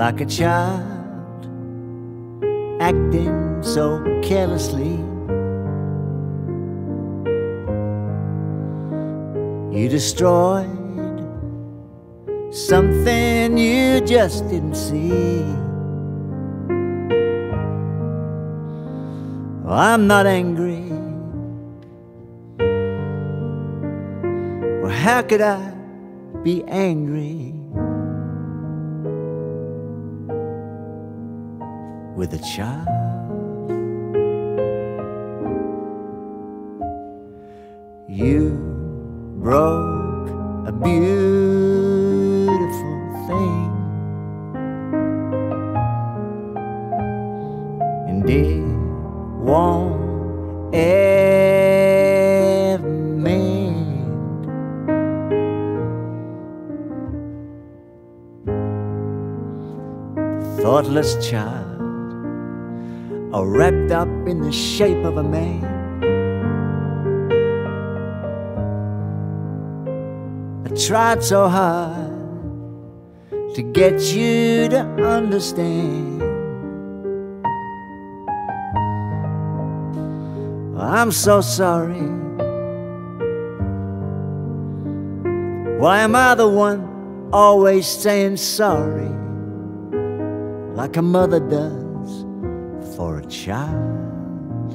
like a child, acting so carelessly. You destroyed something you just didn't see. I'm not angry. Well, how could I be angry with a child? You broke a beautiful thing, and it won't ever mend. Thoughtless child, all wrapped up in the shape of a man. I tried so hard to get you to understand. I'm so sorry. Why am I the one always saying sorry? Like a mother does for a child.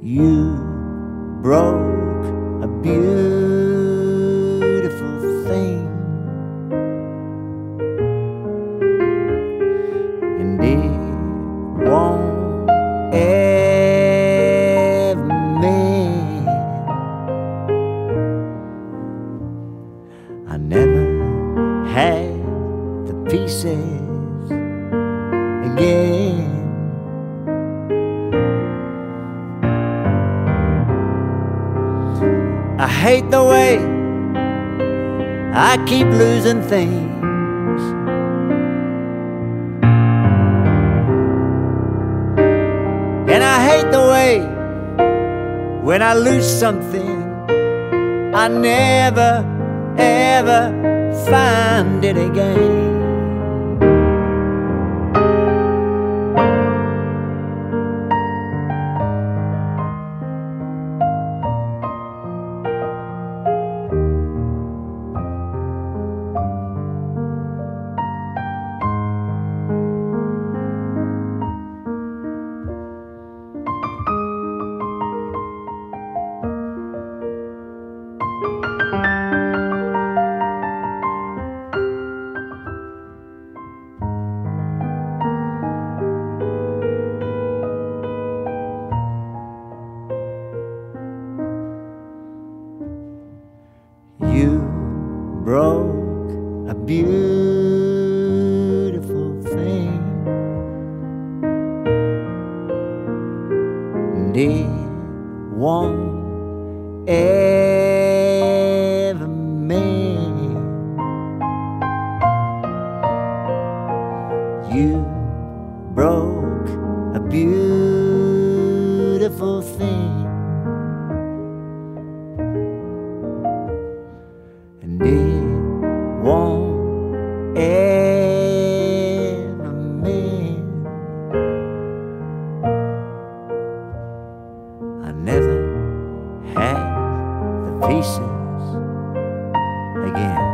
You broke a beautiful thing, and it won't ever mend. I never had the pieces again. I hate the way I keep losing things. And I hate the way when I lose something, I never ever find it again. You broke a beautiful thing, and it won't ever mend. You broke a beautiful thing. again.